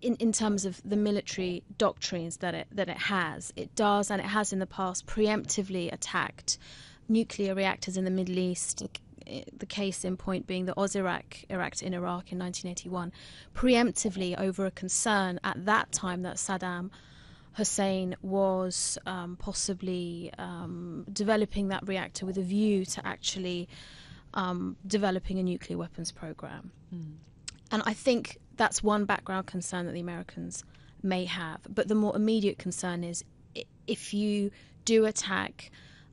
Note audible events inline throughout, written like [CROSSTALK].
in, in terms of the military doctrines that it that it has, it does and it has in the past preemptively attacked nuclear reactors in the Middle East. The case in point being the Osirak reactor in Iraq in 1981, preemptively over a concern at that time that Saddam Hussein was um, possibly um, developing that reactor with a view to actually um, developing a nuclear weapons program. Mm. And I think that's one background concern that the Americans may have. But the more immediate concern is if you do attack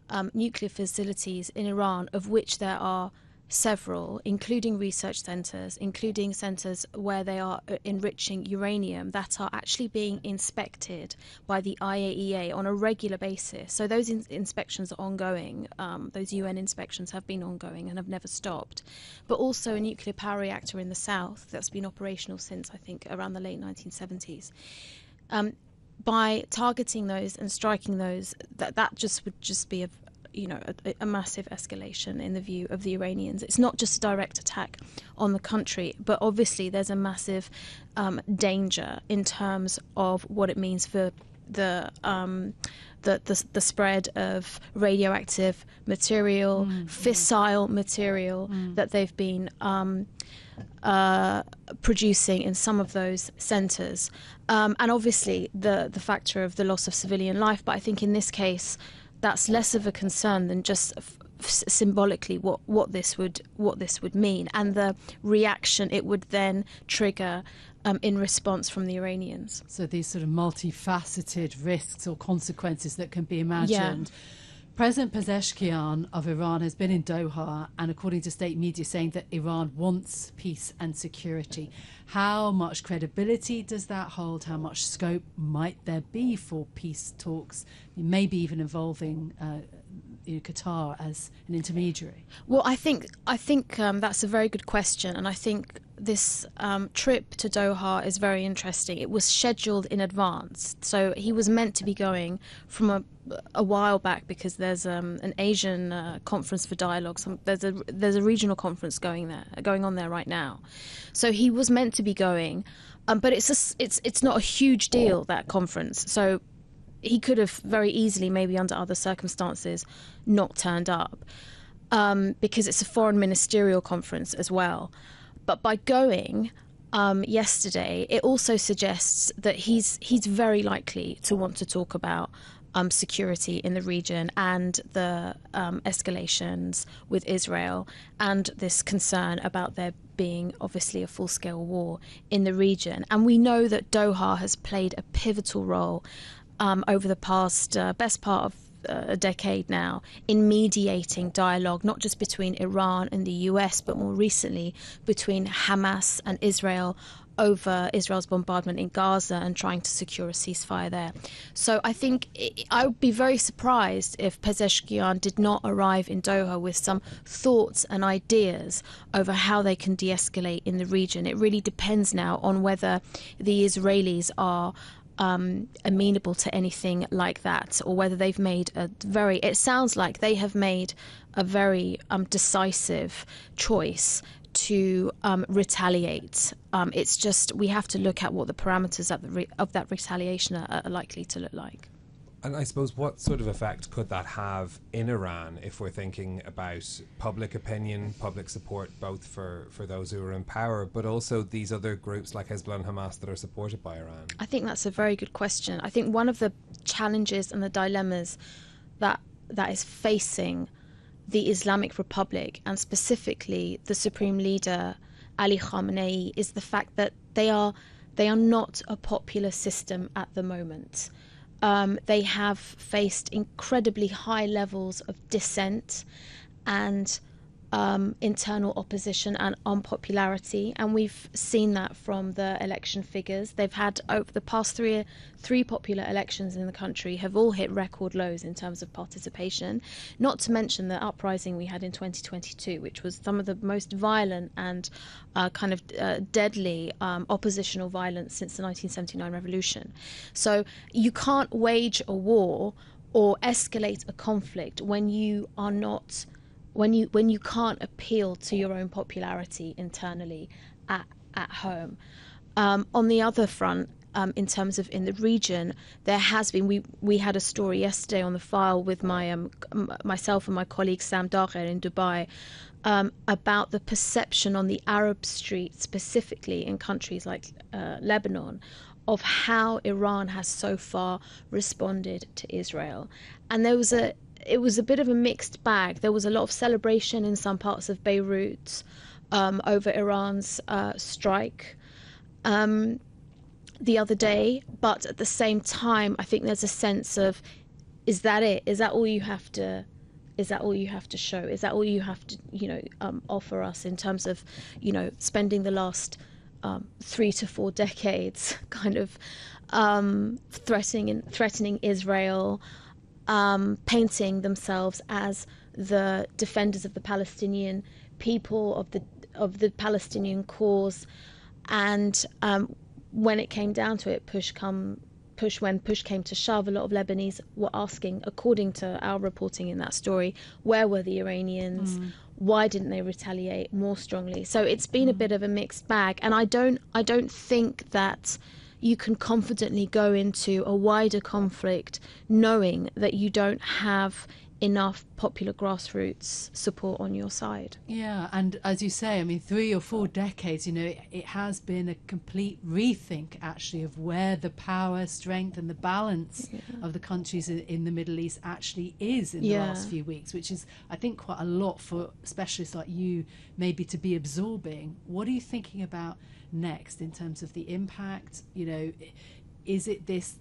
um, nuclear facilities in Iran, of which there are several, including research centres, including centres where they are uh, enriching uranium that are actually being inspected by the IAEA on a regular basis. So those in- inspections are ongoing. Um, those UN inspections have been ongoing and have never stopped. But also a nuclear power reactor in the south that's been operational since I think around the late 1970s. Um, by targeting those and striking those, that that just would just be a, you know a, a, massive escalation in the view of the Iranians. It's not just a direct attack on the country, but obviously there's a massive um, danger in terms of what it means for the um, the, the, the spread of radioactive material, mm, fissile mm. material mm. that they've been um, uh, producing in some of those centres, um, and obviously the the factor of the loss of civilian life. But I think in this case, that's less of a concern than just f- symbolically what, what this would what this would mean and the reaction it would then trigger um, in response from the Iranians. So these sort of multifaceted risks or consequences that can be imagined. Yeah. President Pezeshkian of Iran has been in Doha and, according to state media, saying that Iran wants peace and security. How much credibility does that hold? How much scope might there be for peace talks, maybe even involving uh, you know, Qatar as an intermediary? Well, I think I think um, that's a very good question, and I think this um, trip to Doha is very interesting. It was scheduled in advance, so he was meant to be going from a, a while back because there's um, an Asian uh, conference for dialogue. Some, there's a there's a regional conference going there going on there right now, so he was meant to be going, um, but it's a, it's it's not a huge deal that conference. So he could have very easily, maybe under other circumstances, not turned up um, because it's a foreign ministerial conference as well. But by going um, yesterday, it also suggests that he's he's very likely to want to talk about um, security in the region and the um, escalations with Israel and this concern about there being obviously a full scale war in the region. And we know that Doha has played a pivotal role um, over the past uh, best part of a decade now in mediating dialogue, not just between Iran and the US, but more recently between Hamas and Israel over Israel's bombardment in Gaza and trying to secure a ceasefire there. So I think it, I would be very surprised if Pezeshkian did not arrive in Doha with some thoughts and ideas over how they can de escalate in the region. It really depends now on whether the Israelis are um, amenable to anything like that, or whether they've made a very. It sounds like they have made a very um, decisive choice to um, retaliate. Um, it's just we have to look at what the parameters of, the re- of that retaliation are, are likely to look like. And I suppose what sort of effect could that have in Iran if we're thinking about public opinion, public support, both for, for those who are in power, but also these other groups like Hezbollah and Hamas that are supported by Iran? I think that's a very good question. I think one of the challenges and the dilemmas that that is facing the Islamic Republic and specifically the supreme leader Ali Khamenei is the fact that they are they are not a popular system at the moment. Um, they have faced incredibly high levels of dissent and um, internal opposition and unpopularity, and we've seen that from the election figures. They've had over the past three three popular elections in the country have all hit record lows in terms of participation. Not to mention the uprising we had in 2022, which was some of the most violent and uh, kind of uh, deadly um, oppositional violence since the 1979 revolution. So you can't wage a war or escalate a conflict when you are not when you when you can't appeal to your own popularity internally at at home. Um, on the other front, um, in terms of in the region, there has been. We we had a story yesterday on the file with my um, myself and my colleague Sam Dagher in Dubai um, about the perception on the Arab street, specifically in countries like uh, Lebanon, of how Iran has so far responded to Israel, and there was a it was a bit of a mixed bag. There was a lot of celebration in some parts of Beirut um, over Iran's uh, strike. Um, the other day, but at the same time, I think there's a sense of, is that it? Is that all you have to? Is that all you have to show? Is that all you have to, you know, um, offer us in terms of, you know, spending the last um, three to four decades, [LAUGHS] kind of um, threatening threatening Israel, um, painting themselves as the defenders of the Palestinian people of the of the Palestinian cause, and um, when it came down to it, push come push when push came to shove, a lot of Lebanese were asking, according to our reporting in that story, where were the Iranians? Mm. Why didn't they retaliate more strongly? So it's been mm. a bit of a mixed bag, and I don't I don't think that you can confidently go into a wider conflict knowing that you don't have enough popular grassroots support on your side. Yeah, and as you say, I mean, three or four decades, you know, it, it, has been a complete rethink actually of where the power, strength, and the balance yeah. of the countries in, in, the Middle East actually is in yeah. the last few weeks, which is, I think, quite a lot for specialists like you maybe to be absorbing. What are you thinking about next in terms of the impact? You know, is it this?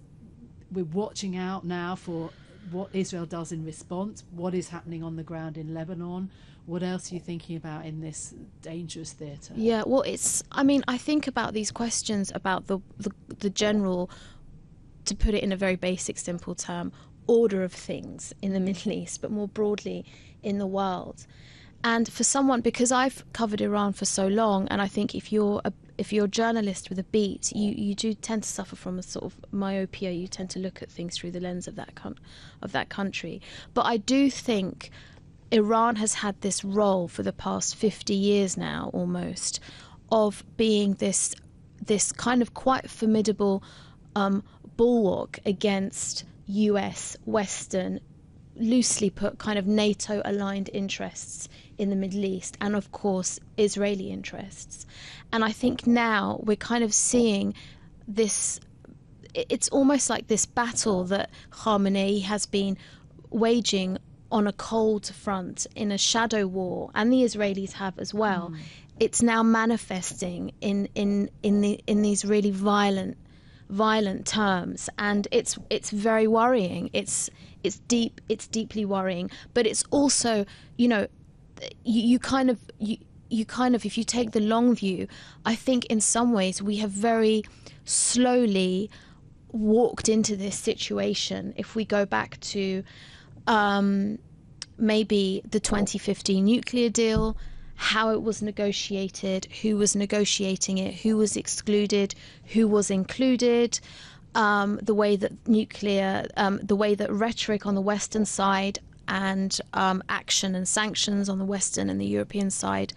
We're watching out now for what Israel does in response, what is happening on the ground in Lebanon. What else are you thinking about in this dangerous theatre? Yeah, well, it's. I mean, I think about these questions about the, the the general, to put it in a very basic, simple term, order of things in the [LAUGHS] Middle East, but more broadly in the world. And for someone, because I've covered Iran for so long, and I think if you're a, if you're a journalist with a beat, you, you do tend to suffer from a sort of myopia. You tend to look at things through the lens of that con- of that country. But I do think Iran has had this role for the past 50 years now, almost, of being this this kind of quite formidable um, bulwark against U.S. Western, loosely put, kind of NATO aligned interests in the Middle East, and of course Israeli interests. And I think now we're kind of seeing this. It's almost like this battle that Khamenei has been waging on a cold front in a shadow war, and the Israelis have as well. Mm. It's now manifesting in in in the in these really violent violent terms, and it's it's very worrying. It's it's deep it's deeply worrying, but it's also you know you, you kind of you you kind of if you take the long view i think in some ways we have very slowly walked into this situation if we go back to um, maybe the 2015 nuclear deal how it was negotiated who was negotiating it who was excluded who was included um, the way that nuclear um, the way that rhetoric on the western side and um, action and sanctions on the Western and the European side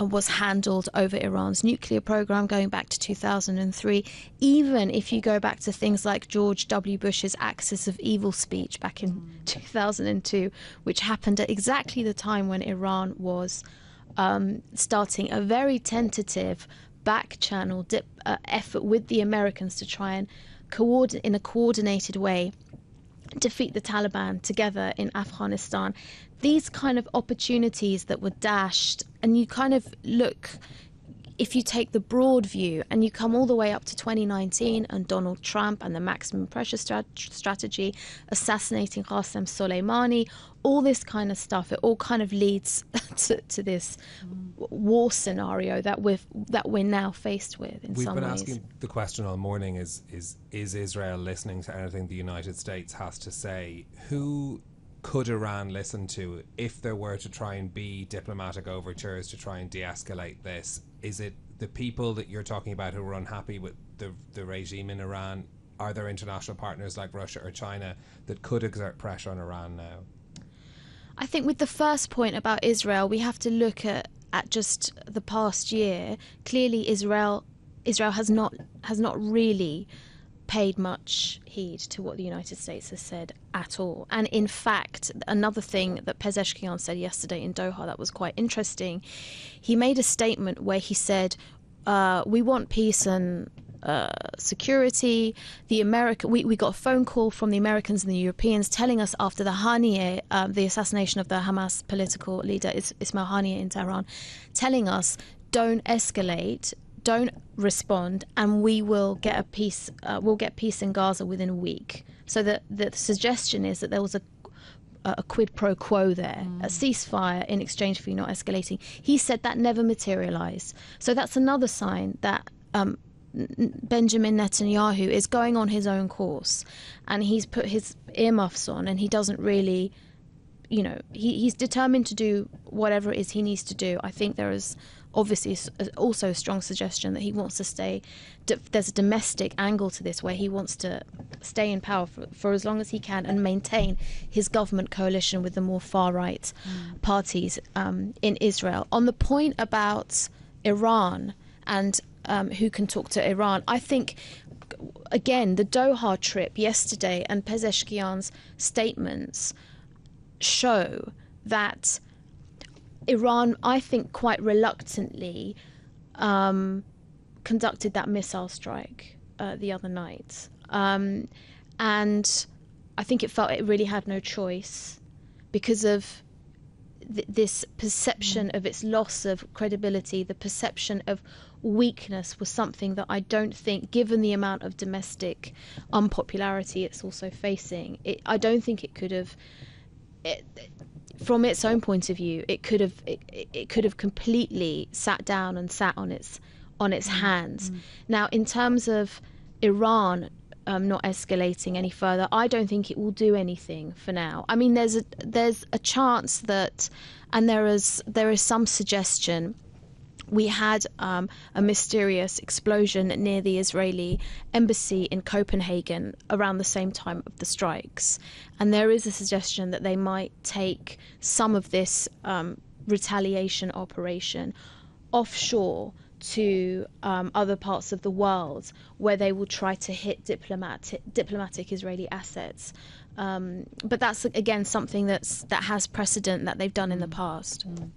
uh, was handled over Iran's nuclear program going back to 2003. Even if you go back to things like George W. Bush's Axis of Evil speech back in mm. 2002, which happened at exactly the time when Iran was um, starting a very tentative back channel dip, uh, effort with the Americans to try and coordinate in a coordinated way defeat the Taliban together in Afghanistan. These kind of opportunities that were dashed, and you kind of look, if you take the broad view and you come all the way up to 2019 and Donald Trump and the maximum pressure strat- strategy, assassinating Qasem Soleimani, all this kind of stuff, it all kind of leads [LAUGHS] to, to this mm. war scenario that we're that we're now faced with. In We've some been ways. asking the question all morning: is is is Israel listening to anything the United States has to say? Who could Iran listen to if there were to try and be diplomatic overtures to try and de-escalate this? Is it the people that you're talking about who are unhappy with the the regime in Iran? Are there international partners like Russia or China that could exert pressure on Iran now? I think with the first point about Israel, we have to look at, at just the past year. Clearly, Israel Israel has not has not really paid much heed to what the United States has said at all. And in fact, another thing that Pezeshkian said yesterday in Doha that was quite interesting, he made a statement where he said, uh, "We want peace and." Uh, security. The America, we, we got a phone call from the Americans and the Europeans telling us after the Haniyeh, uh, the assassination of the Hamas political leader Ismail Haniyeh in Tehran, telling us don't escalate, don't respond, and we will get a peace. Uh, we'll get peace in Gaza within a week. So the the suggestion is that there was a a quid pro quo there, mm. a ceasefire in exchange for you not escalating. He said that never materialized. So that's another sign that um, Benjamin Netanyahu is going on his own course, and he's put his earmuffs on, and he doesn't really, you know, he, he's determined to do whatever it is he needs to do. I think there is obviously also a strong suggestion that he wants to stay. There's a domestic angle to this where he wants to stay in power for, for as long as he can and maintain his government coalition with the more far right mm. parties um, in Israel. On the point about Iran and um, who can talk to Iran, I think again, the Doha trip yesterday and Pezeshkian's statements show that Iran, I think, quite reluctantly um, conducted that missile strike uh, the other night. Um, and I think it felt it really had no choice because of th- this perception of its loss of credibility, the perception of weakness was something that I don't think, given the amount of domestic unpopularity it's also facing, it, I don't think it could have. It, from its own point of view, it could have it, it could have completely sat down and sat on its on its mm. hands. Mm. Now, in terms of Iran um, not escalating any further, I don't think it will do anything for now. I mean, there's a there's a chance that, and there is there is some suggestion we had um, a mysterious explosion near the Israeli embassy in Copenhagen around the same time of the strikes. And there is a suggestion that they might take some of this um, retaliation operation offshore to um, other parts of the world where they will try to hit diplomatic, diplomatic Israeli assets. Um, but that's again something that's that has precedent that they've done in the past. Mm.